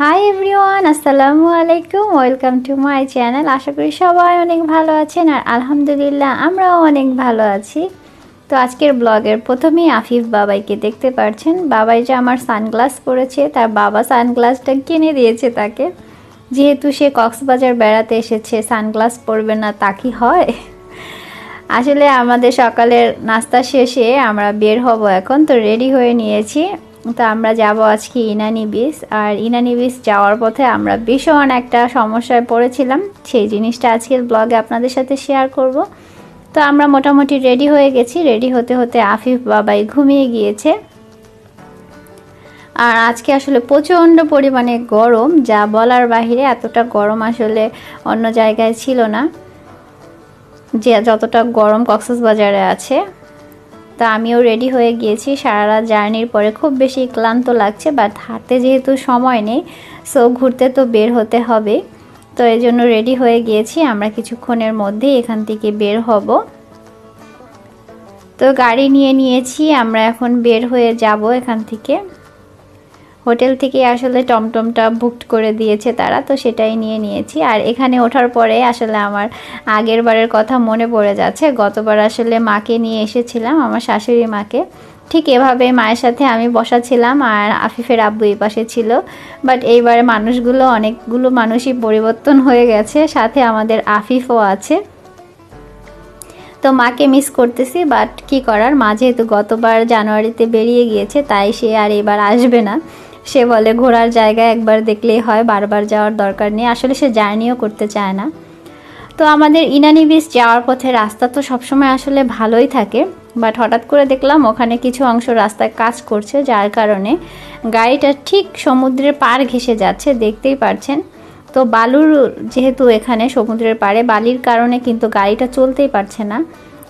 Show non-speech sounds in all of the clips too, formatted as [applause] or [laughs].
High everyone আসসালামু আলাইকুম welcome to my channel আশা করি সবাই অনেক ভালো আছেন আর আলহামদুলিল্লাহ আমরাও অনেক ভালো আছি। তো আজকের ব্লগের প্রথমেই আফিফ বাবাইকে দেখতে পারছেন। বাবাই যে আমার সানগ্লাস পরেছে, তার বাবা সানগ্লাসটা কিনে দিয়েছে তাকে। যেহেতু সে কক্সবাজার বেড়াতে এসেছে, সানগ্লাস পরবে না তা কি হয়? আসলে আমাদের সকালের নাস্তা শেষে আমরা বের হব এখন, তো রেডি হয়ে নিয়েছি। তো আমরা যাব আজকে ইনানি বিচ আর ইনানি বিচ যাওয়ার পথে আমরা ভীষণ একটা সমস্যায় পড়েছিলাম। সেই জিনিসটা আজকের ব্লগে আপনাদের সাথে শেয়ার করব। তো আমরা মোটামুটি রেডি হয়ে গেছি। রেডি হতে হতে আফিফ বাবাই ঘুমিয়ে গিয়েছে। আর আজকে আসলে প্রচণ্ড পরিমাণে গরম, যা বলার বাহিরে এতটা গরম আসলে অন্য জায়গায় ছিল না। যে যতটা গরম কক্সবাজারে আছে। তা আমিও রেডি হয়ে গিয়েছি। সারা রাত জার্নির পরে খুব বেশি ক্লান্ত লাগছে বাট হাতে যেহেতু সময় নেই সো ঘুরতে তো বের হতে হবে। তো এই জন্য রেডি হয়ে গিয়েছি। আমরা কিছুক্ষণের মধ্যে এখান থেকে বের হব। তো গাড়ি নিয়ে নিয়েছি, আমরা এখন বের হয়ে যাব এখান থেকে। হোটেল থেকে আসলে টমটমটা বুকড করে দিয়েছে তারা, তো সেটাই নিয়ে নিয়েছি। আর এখানে ওঠার পরে আসলে আমার আগের বারের কথা মনে পড়ে যাচ্ছে। গতবার আসলে মাকে নিয়ে এসেছিলাম, আমার শাশুড়ি মাকে। ঠিক এভাবে মায়ের সাথে আমি বসা ছিলাম আর আফিফের আব্বু এই পাশে ছিল। বাট এইবারে মানুষগুলো অনেকগুলো মানুষই পরিবর্তন হয়ে গেছে, সাথে আমাদের আফিফও আছে। তো মাকে মিস করতেছি বাট কি করার? মা যেহেতু গতবার জানুয়ারিতে বেরিয়ে গিয়েছে, তাই সে আর এবার আসবে না। সে বলে, ঘোরার জায়গায় একবার দেখলেই হয়, বারবার যাওয়ার দরকার নেই। আসলে সে জার্নিও করতে চায় না। তো আমাদের ইনানি বিচ যাওয়ার পথে রাস্তা তো সবসময় আসলে ভালোই থাকে, বাট হঠাৎ করে দেখলাম ওখানে কিছু অংশ রাস্তায় কাজ করছে, যার কারণে গাড়িটা ঠিক সমুদ্রের পার ঘেসে যাচ্ছে, দেখতেই পারছেন। তো বালুর যেহেতু এখানে সমুদ্রের পাড়ে, বালির কারণে কিন্তু গাড়িটা চলতেই পারছে না।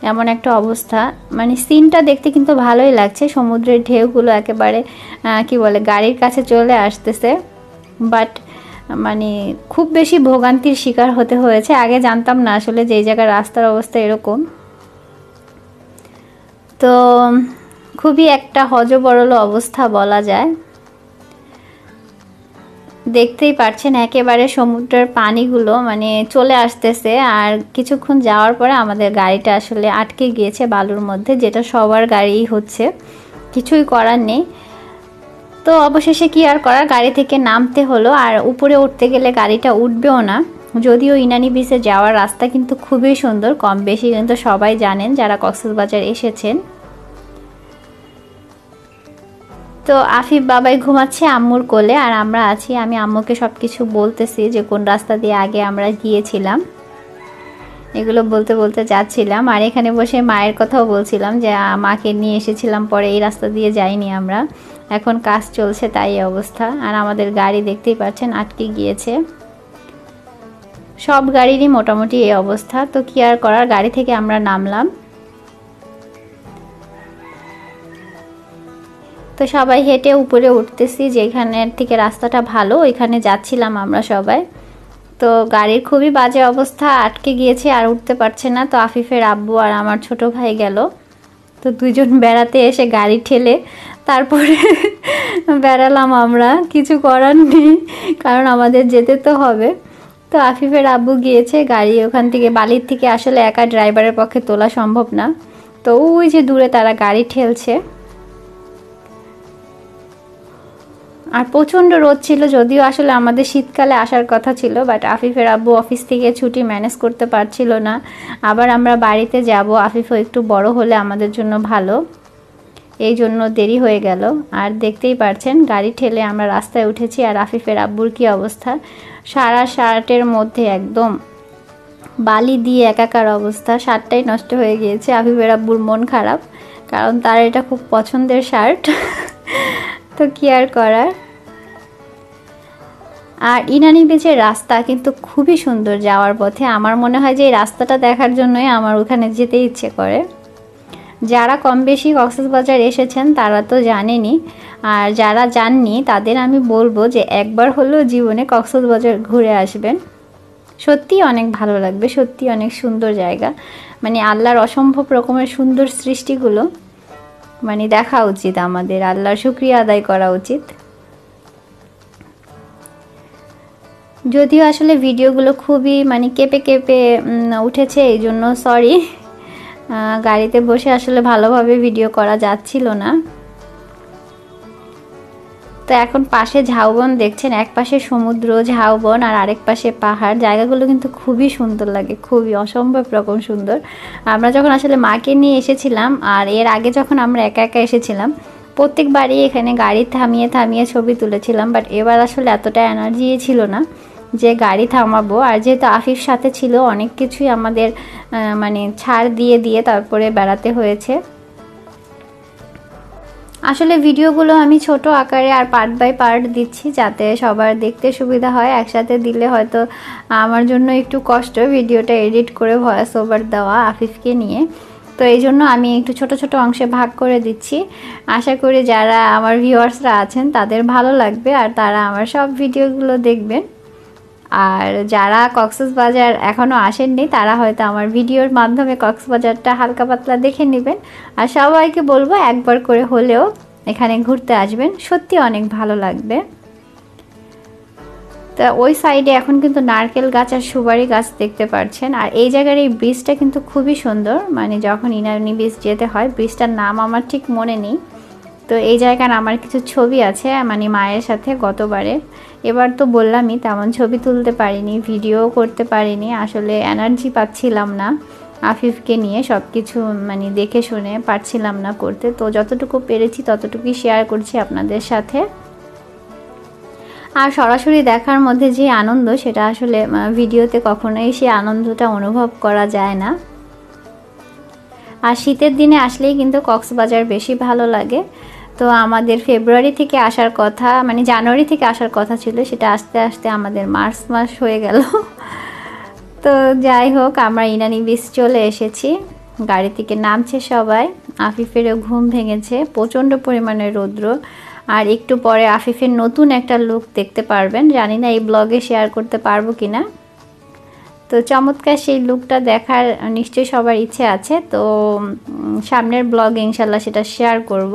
এমন একটা অবস্থা। মানে সিনটা দেখতে কিন্তু ভালোই লাগছে। সমুদ্রের ঢেউগুলো একেবারে কি বলে, গাড়ির কাছে চলে আসতেছে। বাট মানে খুব বেশি ভোগান্তির শিকার হতে হয়েছে। আগে জানতাম না আসলে যে জায়গার রাস্তার অবস্থা এরকম। তো, খুবই একটা হজবরল অবস্থা বলা যায়। দেখতেই পারছেন, একেবারে সমুদ্রের পানিগুলো মানে চলে আসতেছে। আর কিছুক্ষণ যাওয়ার পরে আমাদের গাড়িটা আসলে আটকে গিয়েছে বালুর মধ্যে, যেটা সবার গাড়িই হচ্ছে। কিছুই করার নেই। তো অবশেষে কি আর করার? গাড়ি থেকে নামতে হলো, আর উপরে উঠতে গেলে গাড়িটা উঠবেও না। যদিও ইনানি বিচে যাওয়ার রাস্তা কিন্তু খুবই সুন্দর, কম বেশি কিন্তু সবাই জানেন যারা কক্সবাজার এসেছেন। তো আফিফ বাবাই ঘুমাচ্ছে আম্মুর কোলে, আর আমরা আছি, আমি আম্মুকে সব কিছু বলতেছি যে কোন রাস্তা দিয়ে আগে আমরা গিয়েছিলাম। এগুলো বলতে বলতে যাচ্ছিলাম, আর এখানে বসে মায়ের কথাও বলছিলাম যে মাকে নিয়ে এসেছিলাম, পরে এই রাস্তা দিয়ে যাইনি আমরা। এখন কাজ চলছে তাই অবস্থা, আর আমাদের গাড়ি দেখতেই পাচ্ছেন, আটকে গিয়েছে। সব গাড়িরই মোটামুটি এই অবস্থা, তো কি আর করার, গাড়ি থেকে আমরা নামলাম। তো সবাই হেঁটে উপরে উঠতেছি যেখানের থেকে রাস্তাটা ভালো, ওইখানে যাচ্ছিলাম আমরা সবাই। তো গাড়ির খুবই বাজে অবস্থা, আটকে গিয়েছে, আর উঠতে পারছে না। তো আফিফের আব্বু আর আমার ছোট ভাই গেল। তো দুজন বেড়াতে এসে গাড়ি ঠেলে তারপরে [laughs] বেড়ালাম আমরা। কিছু করার নেই, কারণ আমাদের যেতে তো হবে। তো আফিফের আব্বু গিয়েছে গাড়ি ওখান থেকে, বালির থেকে আসলে একা ড্রাইভারের পক্ষে তোলা সম্ভব না। তো ওই যে দূরে তারা গাড়ি ঠেলছে। আর প্রচণ্ড রোদ ছিল, যদিও আসলে আমাদের শীতকালে আসার কথা ছিল বাট আফিফের আব্বু অফিস থেকে ছুটি ম্যানেজ করতে পারছিল না। আবার আমরা বাড়িতে যাব, আফিফও একটু বড় হলে আমাদের জন্য ভালো। এই জন্য দেরি হয়ে গেল। আর দেখতেই পারছেন, গাড়ি ঠেলে আমরা রাস্তায় উঠেছি আর আফিফের আব্বুর কি অবস্থা? সারা শার্টের মধ্যে একদম বালি দিয়ে একাকার অবস্থা। শার্টটাই নষ্ট হয়ে গিয়েছে, আফিফের আব্বুর মন খারাপ, কারণ তার এটা খুব পছন্দের শার্ট। তো কি আর করার? আর ইনানি বিচের রাস্তা কিন্তু খুবই সুন্দর যাওয়ার পথে। আমার মনে হয় যে এই রাস্তাটা দেখার জন্যই আমার ওখানে যেতে ইচ্ছে করে। যারা কম বেশি কক্সবাজার এসেছেন তারা তো জানেনি আর যারা যাননি তাদের আমি বলব যে একবার হলেও জীবনে কক্সবাজার ঘুরে আসবেন। সত্যি অনেক ভালো লাগবে সত্যি অনেক সুন্দর জায়গা। মানে আল্লাহর অসম্ভব রকমের সুন্দর সৃষ্টিগুলো। মানে দেখা উচিত আমাদের, আল্লাহর শুক্রিয়া আদায় করা উচিত। যদিও আসলে ভিডিওগুলো খুবই মানে কেঁপে কেঁপে উঠেছে, এই জন্য সরি গাড়িতে বসে আসলে ভালোভাবে ভিডিও করা যাচ্ছিল না। তো এখন পাশে ঝাউবন দেখছেন, এক পাশে সমুদ্র, ঝাউবন আর আরেক পাশে পাহাড়। জায়গাগুলো কিন্তু খুবই সুন্দর লাগে, খুবই অসম্ভব রকম সুন্দর। আমরা যখন আসলে মাকে নিয়ে এসেছিলাম আর এর আগে যখন আমরা একা একা এসেছিলাম, প্রত্যেকবারই এখানে গাড়ি থামিয়ে থামিয়ে ছবি তুলেছিলাম বাট এবার আসলে এতটা এনার্জি ছিল না যে গাড়ি থামাবো। আর যেহেতু আফিফ সাথে ছিল, অনেক কিছুই আমাদের মানে ছাড় দিয়ে দিয়ে তারপরে বেড়াতে হয়েছে। আসলে ভিডিওগুলো আমি ছোট আকারে আর পার্ট বাই পার্ট দিচ্ছি যাতে সবার দেখতে সুবিধা হয়। একসাথে দিলে হয়তো আমার জন্য একটু কষ্ট ভিডিওটা এডিট করে ভয়েস ওভার দেওয়া আফিফকে নিয়ে। তো এই জন্য আমি একটু ছোট ছোট অংশে ভাগ করে দিচ্ছি। আশা করি যারা আমার ভিউয়ার্সরা আছেন তাদের ভালো লাগবে আর তারা আমার সব ভিডিওগুলো দেখবেন। আর যারা কক্সবাজার এখনও আসেননি, তারা হয়তো আমার ভিডিওর মাধ্যমে কক্সবাজারটা হালকা পাতলা দেখে নেবেন। আর সবাইকে বলব একবার করে হলেও এখানে ঘুরতে আসবেন, সত্যি অনেক ভালো লাগবে। তা ওই সাইডে এখন কিন্তু নারকেল গাছ আর সুপারি গাছ দেখতে পাচ্ছেন আর এই জায়গার এই ব্রিজটা কিন্তু খুবই সুন্দর। মানে যখন ইনারনি ব্রিজ যেতে হয় ব্রিজটার নাম আমার ঠিক মনে নেই। তো এই জায়গার আমার কিছু ছবি আছে মানে মায়ের সাথে গতবারে। এবার তো বললামই, তেমন ছবি তুলতে পারিনি, ভিডিও করতে পারিনি, আসলে এনার্জি পাচ্ছিলাম না। আফিফকে নিয়ে সব কিছু মানে দেখে শুনে পারছিলাম না করতে। তো যতটুকু পেরেছি ততটুকুই শেয়ার করছি আপনাদের সাথে। আর সরাসরি দেখার মধ্যে যে আনন্দ, সেটা আসলে ভিডিওতে কখনোই সে আনন্দটা অনুভব করা যায় না। আর শীতের দিনে আসলেই কিন্তু কক্সবাজার বেশি ভালো লাগে। তো আমাদের ফেব্রুয়ারি থেকে আসার কথা মানে জানুয়ারি থেকে আসার কথা ছিল, সেটা আস্তে আস্তে আমাদের মার্চ মাস হয়ে গেল। [laughs] তো যাই হোক, আমরা ইনানি বিচ চলে এসেছি। গাড়ি থেকে নামছে সবাই। আফিফেরও ঘুম ভেঙেছে, প্রচণ্ড পরিমাণে রৌদ্র। আর একটু পরে আফিফের নতুন একটা লুক দেখতে পারবেন। জানি না এই ব্লগে শেয়ার করতে পারব কি না তো চমৎকার সেই লুকটা দেখার নিশ্চয়ই সবার ইচ্ছে আছে। তো সামনের ব্লগে ইনশাল্লাহ সেটা শেয়ার করব।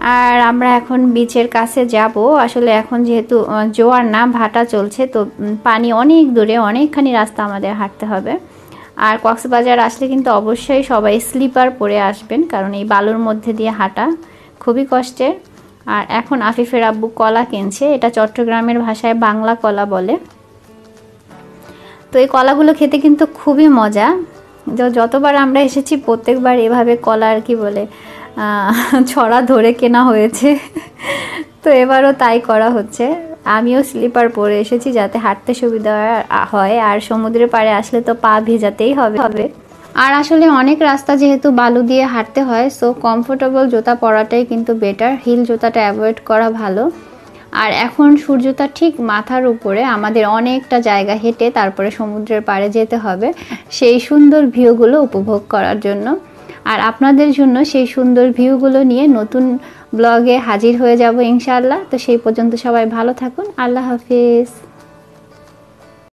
আর আমরা এখন বিচের কাছে যাব। আসলে এখন যেহেতু জোয়ার না, ভাটা চলছে, তো পানি অনেক দূরে, অনেকখানি রাস্তা আমাদের হাঁটতে হবে। আর কক্সবাজার আসলে কিন্তু অবশ্যই সবাই স্লিপার পরে আসবেন, কারণ এই বালুর মধ্যে দিয়ে হাঁটা খুবই কষ্টের। আর এখন আফিফের আব্বু কলা কিনছে, এটা চট্টগ্রামের ভাষায় বাংলা কলা বলে। তো এই কলাগুলো খেতে কিন্তু খুবই মজা। যতবার আমরা এসেছি, প্রত্যেকবার এভাবে কলা আর কি বলে। ছড়া ধরে কেনা হয়েছে। তো এবারও তাই করা হচ্ছে। আমিও স্লিপার পরে এসেছি যাতে হাঁটতে সুবিধা হয়, আর সমুদ্রের পাড়ে আসলে তো পা ভেজাতেই হবে। হবে। আর আসলে অনেক রাস্তা যেহেতু বালু দিয়ে হাঁটতে হয় সো কমফোর্টেবল জুতা পরাটাই কিন্তু বেটার হিল জুতাটা অ্যাভয়েড করা ভালো। আর এখন সূর্যটা ঠিক মাথার উপরে, আমাদের অনেকটা জায়গা হেঁটে তারপরে সমুদ্রের পাড়ে যেতে হবে। সেই সুন্দর ভিউগুলো উপভোগ করার জন্য। আর আপনাদের জন্য সেই সুন্দর ভিউগুলো নিয়ে নতুন ব্লগে হাজির হয়ে যাব ইনশাআল্লাহ। তো সেই পর্যন্ত সবাই ভালো থাকুন। আল্লাহ হাফিজ।